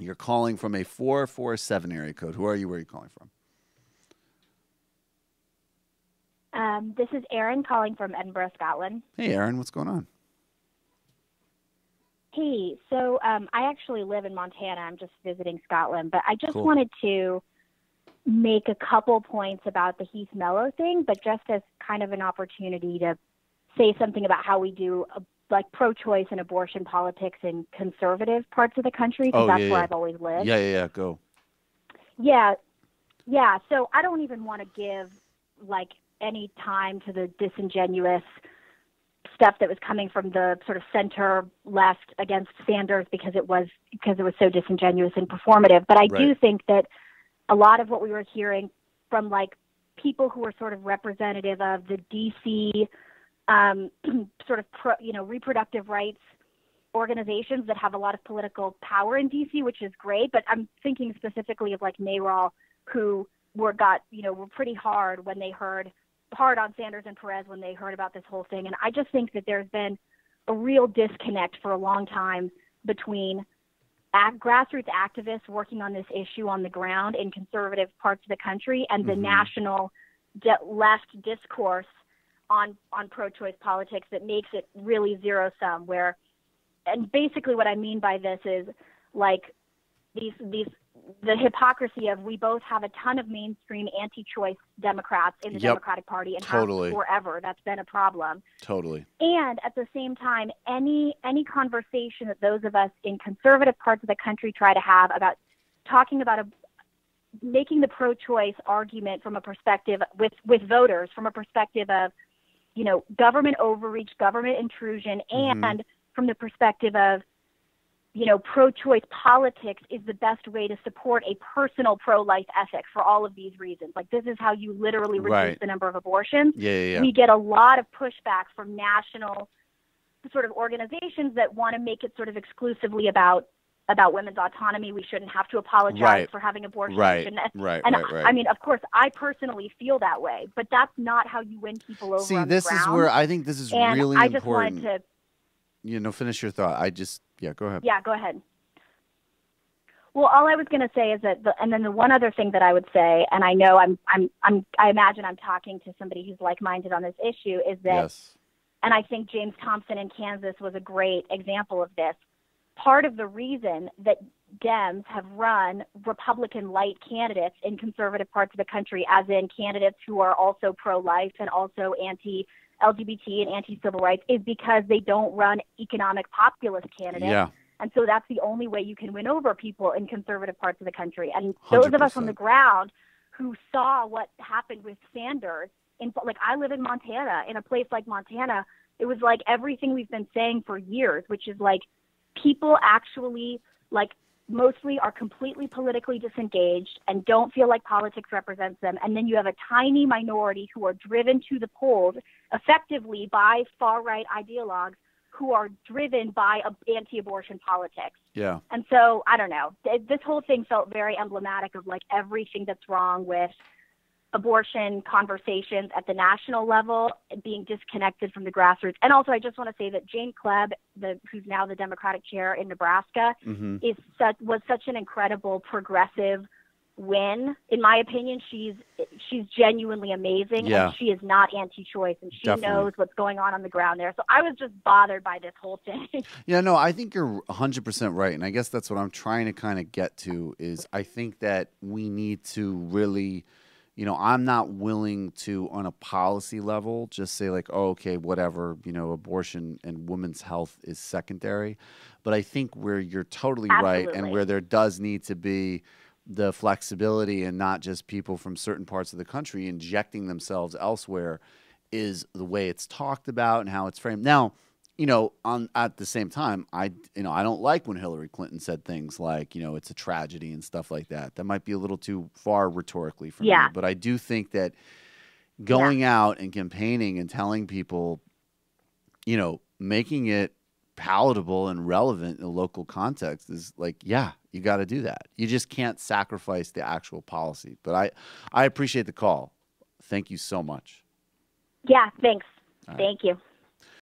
You're calling from a 447 area code. Who are you? Where are you calling from? Um, this is Erin calling from Edinburgh, Scotland. Hey, Erin, what's going on? Hey, so um, I actually live in Montana. I'm just visiting Scotland, but I just Cool. wanted to make a couple points about the Heath Mello thing, but just as kind of an opportunity to say something about how we do uh, like pro-choice and abortion politics in conservative parts of the country because Oh, that's yeah, where yeah. I've always lived. Yeah, yeah, yeah. Go. Yeah, yeah. So I don't even want to give like any time to the disingenuous stuff that was coming from the sort of center left against Sanders because it was because it was so disingenuous and performative. But I do think that a lot of what we were hearing from like people who were sort of representative of the DC um, sort of pro, you know reproductive rights organizations that have a lot of political power in DC, which is great. But I'm thinking specifically of like NARAL, who were got you know were pretty hard when they heard hard on Sanders and Perez when they heard about this whole thing. And I just think that there's been a real disconnect for a long time between ac grassroots activists working on this issue on the ground in conservative parts of the country and the Mhm. national de- left discourse on on pro-choice politics that makes it really zero sum where and basically what I mean by this is like these these the hypocrisy of we both have a ton of mainstream anti-choice Democrats in the Yep. Democratic Party and Totally. have forever. That's been a problem. Totally. And at the same time, any any conversation that those of us in conservative parts of the country try to have about talking about a making the pro-choice argument from a perspective with with voters from a perspective of you know government overreach, government intrusion, Mhm. and from the perspective of you know pro-choice politics is the best way to support a personal pro-life ethic for all of these reasons. Like this is how you literally reduce Right. the number of abortions. Yeah, yeah, yeah. We get a lot of pushback from national sort of organizations that want to make it sort of exclusively about about women's autonomy. We shouldn't have to apologize Right. for having abortion. Right. Right, And right, right. I mean, of course, I personally feel that way, but that's not how you win people over. See, this is where I think this is and really I just important. wanted to, You know, finish your thought. I just, yeah, go ahead. yeah, go ahead. Well, all I was going to say is that, the, and then the one other thing that I would say, and I know I'm, I'm, I'm, I imagine I'm talking to somebody who's like-minded on this issue, is that Yes. and I think James Thompson in Kansas was a great example of this. Part of the reason that Dems have run Republican light candidates in conservative parts of the country, as in candidates who are also pro life and also anti LGBT and anti civil rights, is because they don't run economic populist candidates. Yeah. And so that's the only way you can win over people in conservative parts of the country. And those of us on the ground who saw what happened with Sanders, in like I live in Montana, in a place like Montana, it was like everything we've been saying for years, which is like people actually like mostly are completely politically disengaged and don't feel like politics represents them. And then you have a tiny minority who are driven to the polls effectively by far right ideologues who are driven by anti-abortion politics. Yeah. And so I don't know. This whole thing felt very emblematic of like everything that's wrong with abortion conversations at the national level being disconnected from the grassroots. And also, I just want to say that Jane Kleeb, the, who's now the Democratic chair in Nebraska, Mhm. is such was such an incredible progressive win. In my opinion, she's she's genuinely amazing, Yeah. and she is not anti-choice, and she Definitely. knows what's going on on the ground there. So I was just bothered by this whole thing. Yeah, no, I think you're 100% right. And I guess that's what I'm trying to kind of get to is I think that we need to really, you know, I'm not willing to, on a policy level, just say, like, oh, okay, whatever, you know, abortion and women's health is secondary. But I think where you're totally right and where there does need to be the flexibility and not just people from certain parts of the country injecting themselves elsewhere is the way it's talked about and how it's framed. Now, you know, on at the same time, I you know I don't like when Hillary Clinton said things like you know it's a tragedy and stuff like that. That might be a little too far rhetorically for Yeah. me, but I do think that going out and campaigning and telling people, you know, making it palatable and relevant in a local context is like, yeah, you got to do that. You just can't sacrifice the actual policy. But I I appreciate the call. Thank you so much. yeah, thanks. Right. Thank you.